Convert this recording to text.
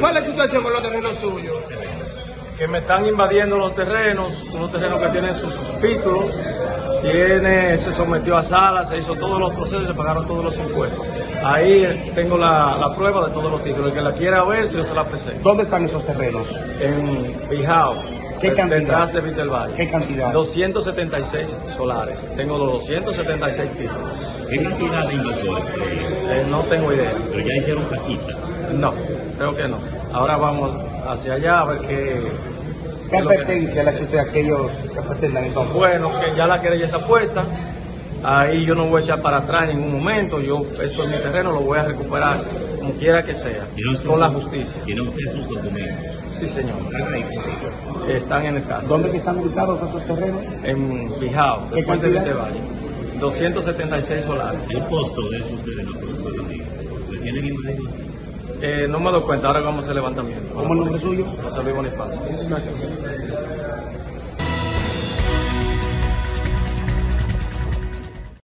¿Cuál es la situación con los terrenos suyos? que me están invadiendo los terrenos, unos terrenos que tienen sus títulos, tiene, se sometió a sala, se hizo todos los procesos, se pagaron todos los impuestos. Ahí tengo la, la prueba de todos los títulos. El que la quiera ver, yo se la presento. ¿Dónde están esos terrenos? En Bijao, ¿Qué cantidad? detrás de Vitel Valle. ¿Qué cantidad? 276 solares. Tengo los 276 títulos. ¿Qué cantidad de invasores hay? Eh, no tengo idea. Pero ya hicieron casitas. No, creo que no. Ahora vamos hacia allá a ver qué... ¿Qué advertencia le hace usted a aquellos que pretendan entonces? Bueno, que ya la querella está puesta. Ahí yo no voy a echar para atrás en ningún momento. Yo, eso es mi terreno, lo voy a recuperar como quiera que sea. ¿Tiene usted- Con la justicia. ¿Tiene usted sus documentos? Sí, señor. Están ahí consigo. Están en el caso. ¿Dónde que están ubicados esos terrenos? En Bijao, ¿Qué después de cantidad? Valle. 276 solares. El costo de esos terrenos aproximadamente. ¿Le tienen invadido? Eh, no me doy cuenta, ahora vamos a hacer levantamiento. ¿Cómo el nombre suyo? José Luis Bonifacio.